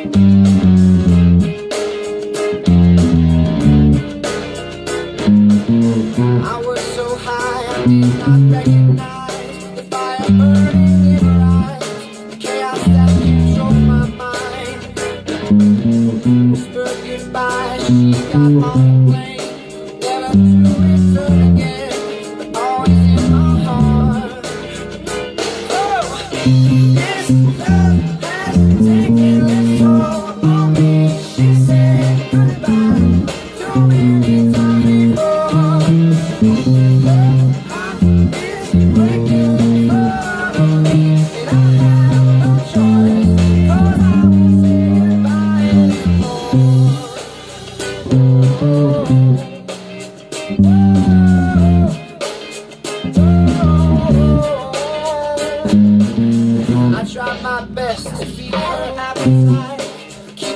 I was so high, I did not recognize the fire burning in her eyes, the chaos that my mind. Goodbye, she got never to return again, but always in my heart. Oh, this love has taken. Keep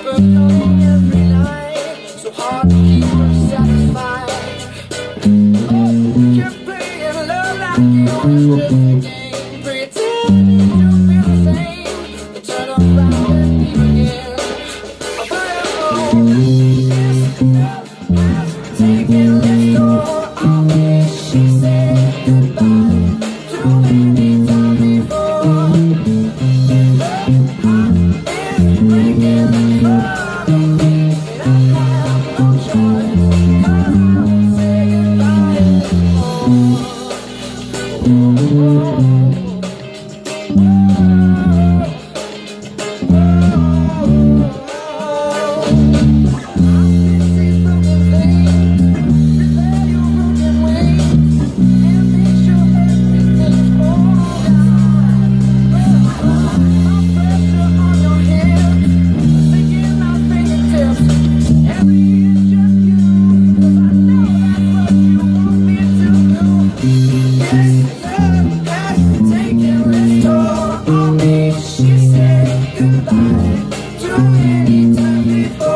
her Oh.